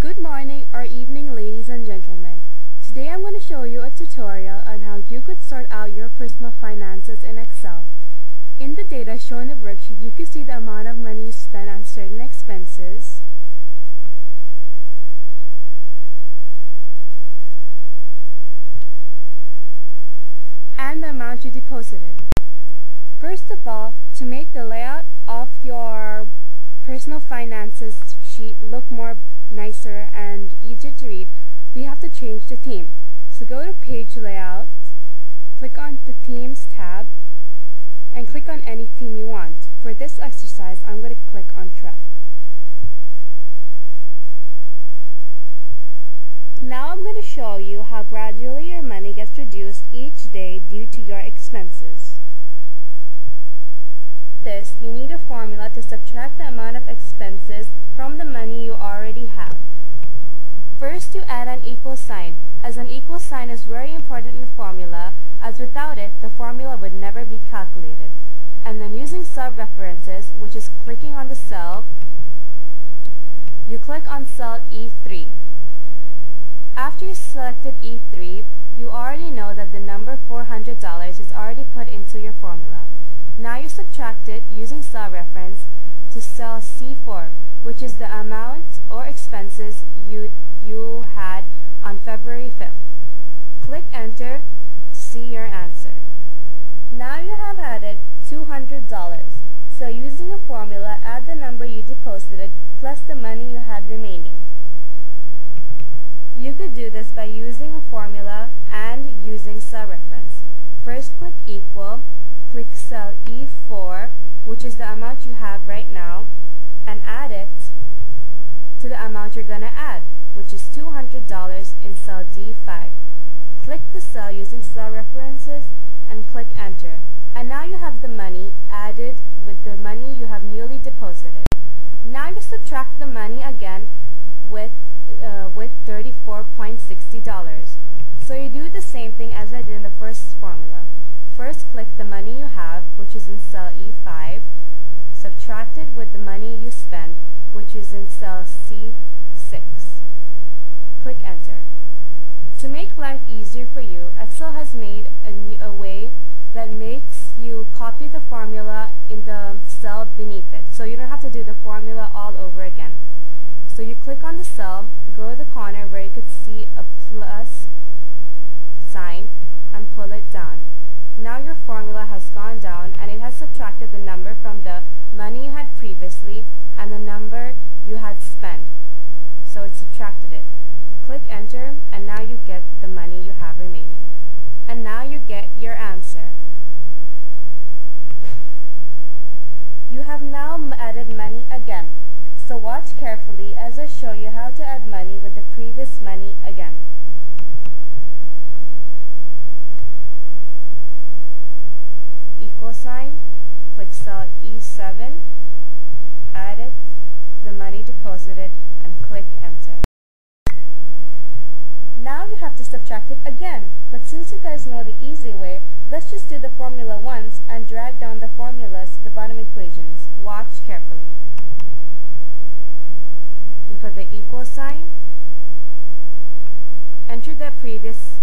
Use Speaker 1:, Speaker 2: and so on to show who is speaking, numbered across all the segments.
Speaker 1: Good morning or evening ladies and gentlemen. Today I'm going to show you a tutorial on how you could sort out your personal finances in Excel. In the data shown in the worksheet, you can see the amount of money you spent on certain expenses, and the amount you deposited. First of all, to make the layout of your personal finances sheet look more nicer and easier to read, we have to change the theme. So go to Page Layout, click on the Themes tab, and click on any theme you want. For this exercise, I'm going to click on Trek. Now I'm going to show you how gradually your money gets reduced each day due to your expenses. This, you need a formula to subtract the amount of expenses from the money you already have. First, you add an equal sign, as an equal sign is very important in formula, as without it, the formula would never be calculated. And then using cell references, which is clicking on the cell, you click on cell E3. After you selected E3, you already know that the number $400 is already put into your formula. Now you subtract it using cell reference to cell C4, which is the amount or expenses you, you had on February 5th. Click enter to see your answer. Now you have added $200. So using a formula, add the number you deposited plus the money you had remaining. You could do this by using a formula and using cell reference. First click equal, click cell E4, which is the amount you have right now, and add it to the amount you're going to add, which is $200 in cell D5. Click the cell using cell references and click enter. And now you have the money added with the money you have newly deposited. Now you subtract the money again with uh, with $34.60. So you do the same thing as I did in the first formula. First click the money you have, which is in cell E5, subtract it with the money you spent, which is in cell C6. Click enter. To make life easier for you, Excel has made a, new, a way that makes you copy the formula in the cell beneath it. So you don't have to do the formula all over again. So you click on the cell, go to the corner where you could see a plus sign and pull it down. Now your formula has gone down and it has subtracted the number from the money you had previously and the number you had spent. So it subtracted it. Click enter and now you get the money you have remaining. And now you get your answer. You have now added money again. So watch carefully as I show you how to add money with the previous money again. Equal sign, click cell E7, add it, the money deposited, and click enter. Now you have to subtract it again, but since you guys know the easy way, let's just do the formula once and drag down the formulas to the bottom equations. Watch carefully. You put the equal sign, enter the previous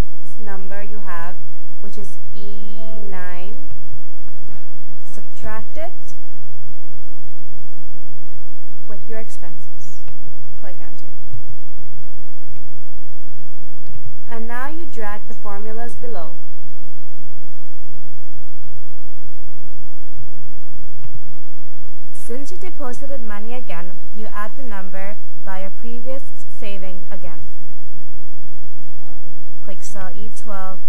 Speaker 1: number you have, which is E9, subtract it with your expenses. Click enter. And now you drag the formulas below. Since you deposited money again, you add the number by your previous saving again. Click cell E12,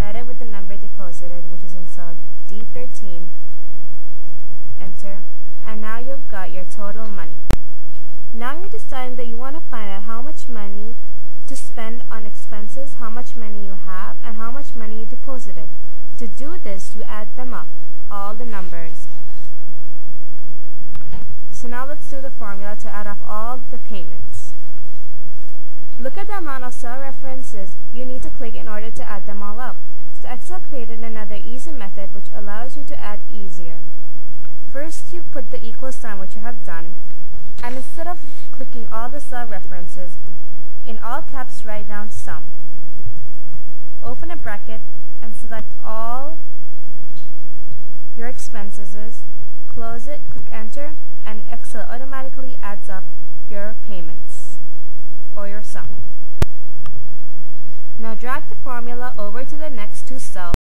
Speaker 1: add it with the number deposited, which is in cell D13, enter, and now you've got your total money. Now you're deciding that you want to find out how much money to spend on expenses, how much money you have, and how much money you deposited. To do this, you add them up, all the numbers. So now let's do the formula to add up all the payments. Look at the amount of cell references you need to click in order to add them all up. So Excel created another easy method which allows you put the equal sign which you have done, And instead of clicking all the cell references, in all caps write down sum. Open a bracket and select all your expenses, close it, click enter, and Excel automatically adds up your payments or your sum. Now drag the formula over to the next two cells